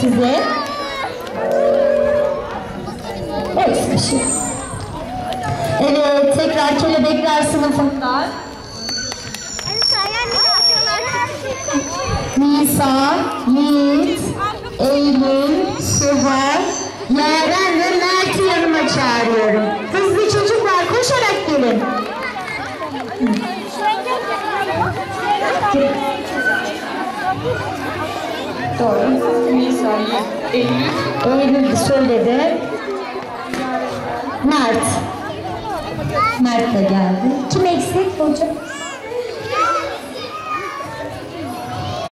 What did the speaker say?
size. Eksik bir şey. Evet, tekrar kelebekler sınıfından. Nisa, Yiğit, Eylül, Suha, Yaren ve Mert'i yanıma çağırıyorum. Hızlı çocuklar koşarak gelin. Doğru. Eylül. Eylül söyledi. Mert. Mert de geldi. Kim eksik hocam?